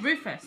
Rufus.